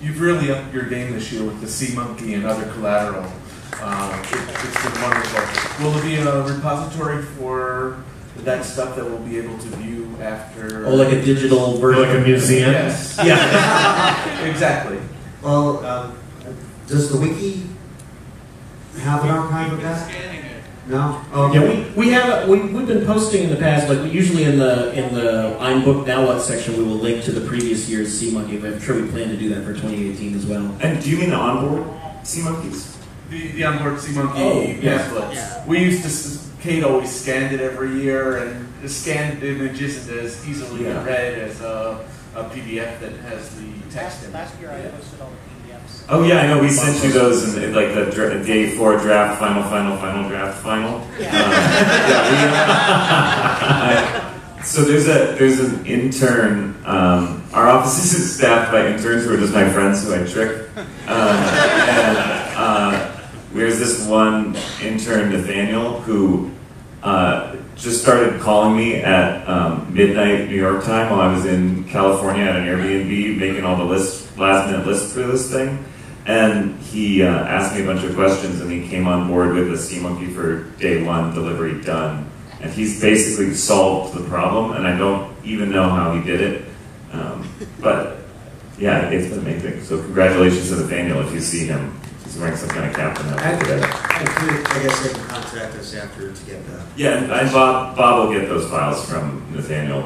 you've really upped your game this year with the Sea Monkey and other collateral. Uh, it, it's been wonderful. Will there be a repository for that stuff that we'll be able to view after? Oh, like a digital version? Like a museum? Yes. Yeah. exactly. Well, um, does the wiki have an archive of that? Scanning it. No? Oh, Yeah, we, we have, we, we've been posting in the past, like, usually in the, in the I'm booked now what section, we will link to the previous year's Sea Monkey, but I'm sure we plan to do that for 2018 as well. And do you mean the onboard sea monkeys? The, the onboard Sea Monkey Oh, yes. pamphlets. Yeah. We used to, s- Kate always scanned it every year, and the scanned image isn't as easily Yeah. read as a, a PDF that has the text Last, in it. last year I posted all the PDFs. Oh yeah, I know. We sent you those in, in, like the dra- day four draft, final, final, final draft, final. Um, yeah, we, I- so there's a there's an intern. Um, our office is staffed by interns who are just my friends who I trick. Um, and uh, there's this one intern, Nathaniel, who uh, just started calling me at um, midnight New York time while I was in California at an Airbnb making all the list last minute lists for this thing. And he uh, asked me a bunch of questions, and he came on board with the Sea Monkey for day one delivery done. And he's basically solved the problem, and I don't even know how he did it. Um, but yeah, it's been amazing. So congratulations to Nathaniel if you see him. He's wearing some kind of cap and I. I, could- I guess they can contact us after to get that. Yeah, and and Bob, Bob will get those files from Nathaniel